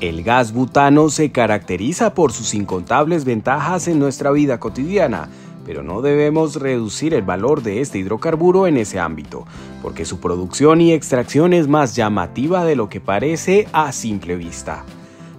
El gas butano se caracteriza por sus incontables ventajas en nuestra vida cotidiana, pero no debemos reducir el valor de este hidrocarburo en ese ámbito, porque su producción y extracción es más llamativa de lo que parece a simple vista.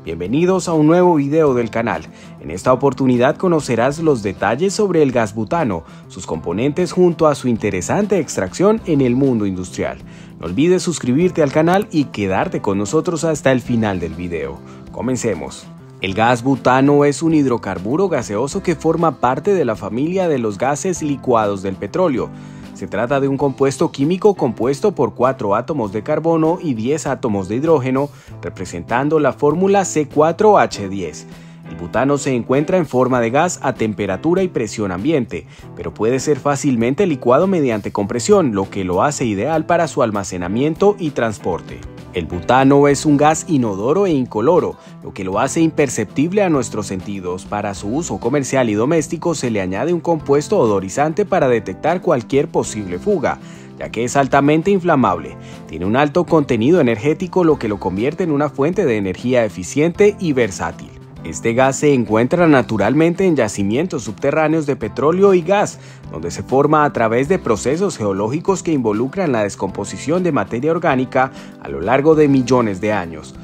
Bienvenidos a un nuevo video del canal. En esta oportunidad conocerás los detalles sobre el gas butano, sus componentes junto a su interesante extracción en el mundo industrial. No olvides suscribirte al canal y quedarte con nosotros hasta el final del video. Comencemos. El gas butano es un hidrocarburo gaseoso que forma parte de la familia de los gases licuados del petróleo. Se trata de un compuesto químico compuesto por 4 átomos de carbono y 10 átomos de hidrógeno, representando la fórmula C4H10. El butano se encuentra en forma de gas a temperatura y presión ambiente, pero puede ser fácilmente licuado mediante compresión, lo que lo hace ideal para su almacenamiento y transporte. El butano es un gas inodoro e incoloro, lo que lo hace imperceptible a nuestros sentidos. Para su uso comercial y doméstico se le añade un compuesto odorizante para detectar cualquier posible fuga, ya que es altamente inflamable. Tiene un alto contenido energético lo que lo convierte en una fuente de energía eficiente y versátil. Este gas se encuentra naturalmente en yacimientos subterráneos de petróleo y gas, donde se forma a través de procesos geológicos que involucran la descomposición de materia orgánica a lo largo de millones de años.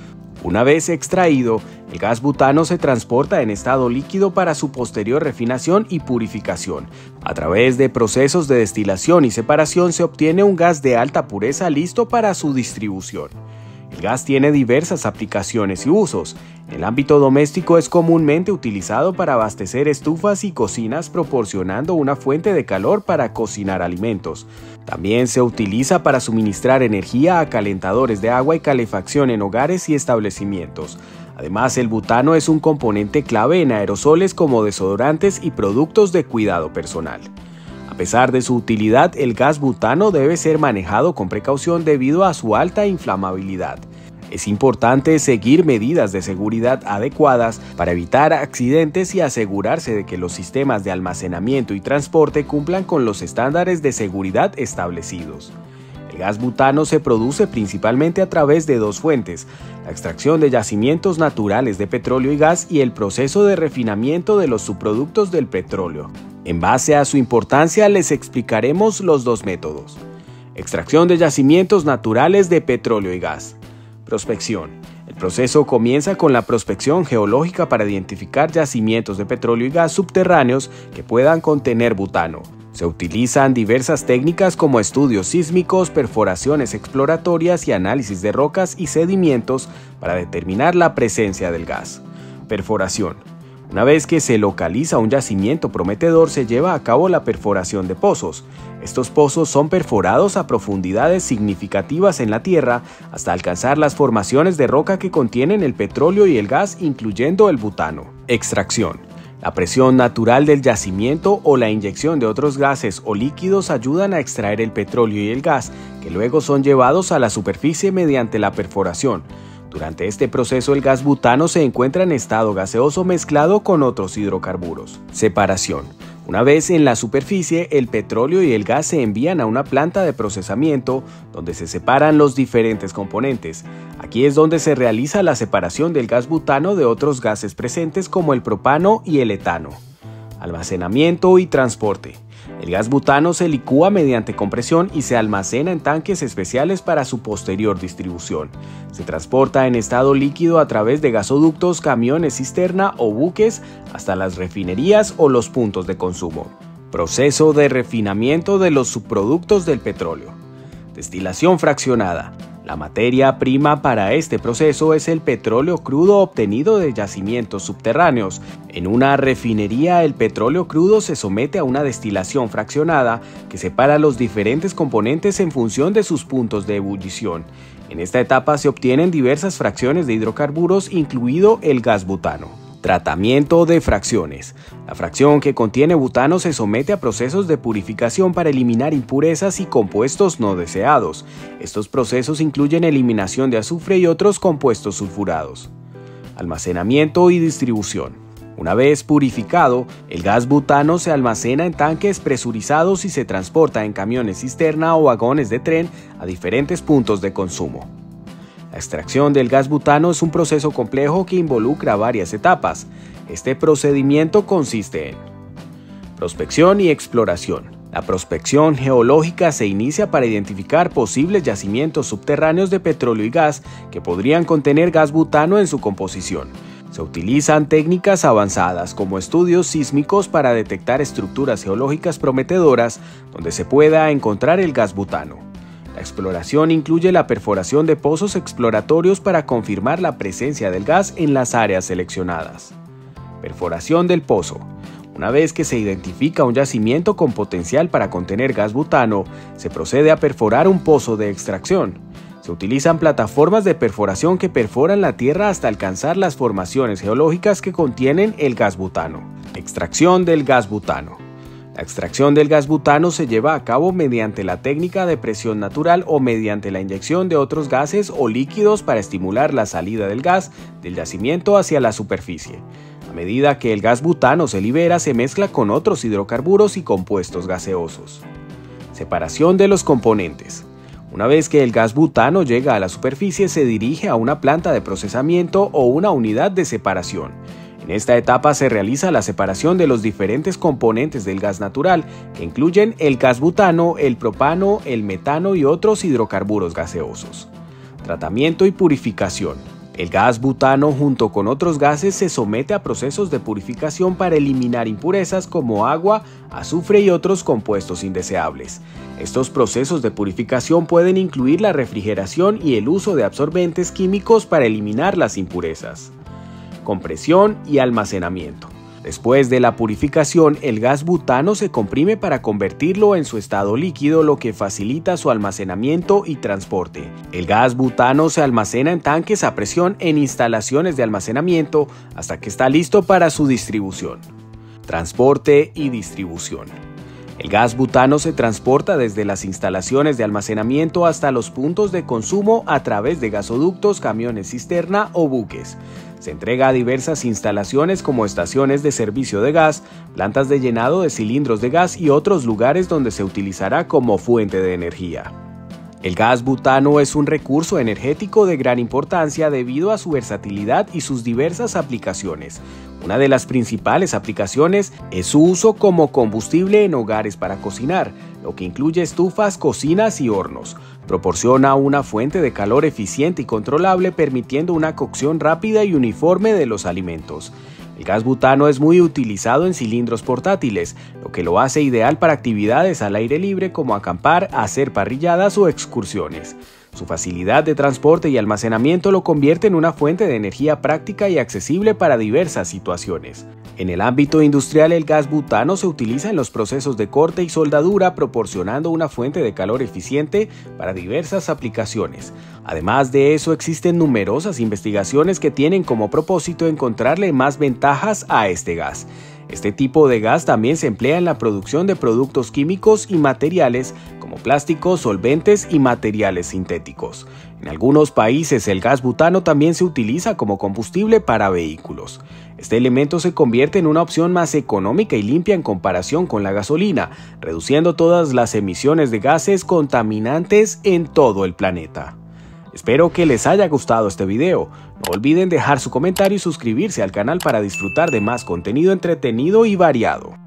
Una vez extraído, el gas butano se transporta en estado líquido para su posterior refinación y purificación. A través de procesos de destilación y separación se obtiene un gas de alta pureza listo para su distribución. El gas tiene diversas aplicaciones y usos. En el ámbito doméstico es comúnmente utilizado para abastecer estufas y cocinas proporcionando una fuente de calor para cocinar alimentos. También se utiliza para suministrar energía a calentadores de agua y calefacción en hogares y establecimientos. Además, el butano es un componente clave en aerosoles como desodorantes y productos de cuidado personal. A pesar de su utilidad, el gas butano debe ser manejado con precaución debido a su alta inflamabilidad. Es importante seguir medidas de seguridad adecuadas para evitar accidentes y asegurarse de que los sistemas de almacenamiento y transporte cumplan con los estándares de seguridad establecidos. El gas butano se produce principalmente a través de dos fuentes, la extracción de yacimientos naturales de petróleo y gas y el proceso de refinamiento de los subproductos del petróleo. En base a su importancia les explicaremos los dos métodos. Extracción de yacimientos naturales de petróleo y gas. Prospección. El proceso comienza con la prospección geológica para identificar yacimientos de petróleo y gas subterráneos que puedan contener butano. Se utilizan diversas técnicas como estudios sísmicos, perforaciones exploratorias y análisis de rocas y sedimentos para determinar la presencia del gas. Perforación. Una vez que se localiza un yacimiento prometedor, se lleva a cabo la perforación de pozos. Estos pozos son perforados a profundidades significativas en la tierra hasta alcanzar las formaciones de roca que contienen el petróleo y el gas, incluyendo el butano. Extracción. La presión natural del yacimiento o la inyección de otros gases o líquidos ayudan a extraer el petróleo y el gas, que luego son llevados a la superficie mediante la perforación. Durante este proceso el gas butano se encuentra en estado gaseoso mezclado con otros hidrocarburos. Separación. Una vez en la superficie, el petróleo y el gas se envían a una planta de procesamiento donde se separan los diferentes componentes. Aquí es donde se realiza la separación del gas butano de otros gases presentes como el propano y el etano. Almacenamiento y transporte. El gas butano se licúa mediante compresión y se almacena en tanques especiales para su posterior distribución. Se transporta en estado líquido a través de gasoductos, camiones cisterna o buques hasta las refinerías o los puntos de consumo. Proceso de refinamiento de los subproductos del petróleo. Destilación fraccionada. La materia prima para este proceso es el petróleo crudo obtenido de yacimientos subterráneos. En una refinería el petróleo crudo se somete a una destilación fraccionada que separa los diferentes componentes en función de sus puntos de ebullición. En esta etapa se obtienen diversas fracciones de hidrocarburos incluido el gas butano. Tratamiento de fracciones. La fracción que contiene butano se somete a procesos de purificación para eliminar impurezas y compuestos no deseados. Estos procesos incluyen eliminación de azufre y otros compuestos sulfurados. Almacenamiento y distribución. Una vez purificado, el gas butano se almacena en tanques presurizados y se transporta en camiones cisterna o vagones de tren a diferentes puntos de consumo. La extracción del gas butano es un proceso complejo que involucra varias etapas. Este procedimiento consiste en prospección y exploración. La prospección geológica se inicia para identificar posibles yacimientos subterráneos de petróleo y gas que podrían contener gas butano en su composición. Se utilizan técnicas avanzadas como estudios sísmicos para detectar estructuras geológicas prometedoras donde se pueda encontrar el gas butano. La exploración incluye la perforación de pozos exploratorios para confirmar la presencia del gas en las áreas seleccionadas. Perforación del pozo. Una vez que se identifica un yacimiento con potencial para contener gas butano, se procede a perforar un pozo de extracción. Se utilizan plataformas de perforación que perforan la tierra hasta alcanzar las formaciones geológicas que contienen el gas butano. Extracción del gas butano. La extracción del gas butano se lleva a cabo mediante la técnica de presión natural o mediante la inyección de otros gases o líquidos para estimular la salida del gas del yacimiento hacia la superficie. A medida que el gas butano se libera, se mezcla con otros hidrocarburos y compuestos gaseosos. Separación de los componentes. Una vez que el gas butano llega a la superficie, se dirige a una planta de procesamiento o una unidad de separación. En esta etapa se realiza la separación de los diferentes componentes del gas natural, que incluyen el gas butano, el propano, el metano y otros hidrocarburos gaseosos. Tratamiento y purificación. El gas butano junto con otros gases se somete a procesos de purificación para eliminar impurezas como agua, azufre y otros compuestos indeseables. Estos procesos de purificación pueden incluir la refrigeración y el uso de absorbentes químicos para eliminar las impurezas compresión y almacenamiento. Después de la purificación, el gas butano se comprime para convertirlo en su estado líquido, lo que facilita su almacenamiento y transporte. El gas butano se almacena en tanques a presión en instalaciones de almacenamiento hasta que está listo para su distribución. Transporte y distribución. El gas butano se transporta desde las instalaciones de almacenamiento hasta los puntos de consumo a través de gasoductos, camiones cisterna o buques. Se entrega a diversas instalaciones como estaciones de servicio de gas, plantas de llenado de cilindros de gas y otros lugares donde se utilizará como fuente de energía. El gas butano es un recurso energético de gran importancia debido a su versatilidad y sus diversas aplicaciones. Una de las principales aplicaciones es su uso como combustible en hogares para cocinar, lo que incluye estufas, cocinas y hornos. Proporciona una fuente de calor eficiente y controlable permitiendo una cocción rápida y uniforme de los alimentos. El gas butano es muy utilizado en cilindros portátiles, lo que lo hace ideal para actividades al aire libre como acampar, hacer parrilladas o excursiones. Su facilidad de transporte y almacenamiento lo convierte en una fuente de energía práctica y accesible para diversas situaciones. En el ámbito industrial el gas butano se utiliza en los procesos de corte y soldadura proporcionando una fuente de calor eficiente para diversas aplicaciones. Además de eso existen numerosas investigaciones que tienen como propósito encontrarle más ventajas a este gas. Este tipo de gas también se emplea en la producción de productos químicos y materiales plásticos, solventes y materiales sintéticos. En algunos países el gas butano también se utiliza como combustible para vehículos. Este elemento se convierte en una opción más económica y limpia en comparación con la gasolina, reduciendo todas las emisiones de gases contaminantes en todo el planeta. Espero que les haya gustado este video. No olviden dejar su comentario y suscribirse al canal para disfrutar de más contenido entretenido y variado.